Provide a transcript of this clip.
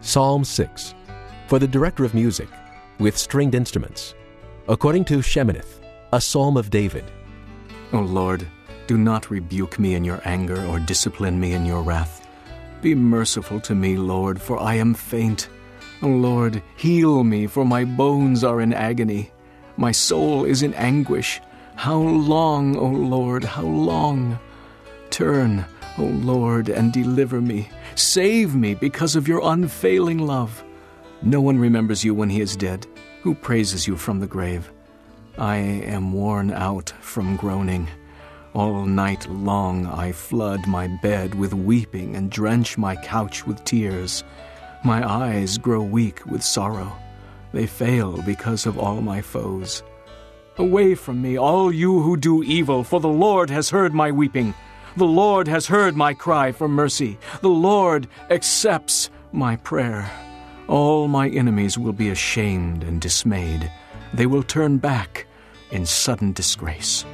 Psalm 6 for the director of music with stringed instruments. According to Sheminith, a psalm of David. O Lord, do not rebuke me in your anger or discipline me in your wrath. Be merciful to me, Lord, for I am faint. O Lord, heal me, for my bones are in agony. My soul is in anguish. How long, O Lord, how long? Turn, O Lord, and deliver me. Save me because of your unfailing love. No one remembers you when he is dead. Who praises you from the grave? I am worn out from groaning. All night long I flood my bed with weeping and drench my couch with tears. My eyes grow weak with sorrow. They fail because of all my foes. Away from me, all you who do evil, for the Lord has heard my weeping. The Lord has heard my cry for mercy. The Lord accepts my prayer. All my enemies will be ashamed and dismayed. They will turn back in sudden disgrace.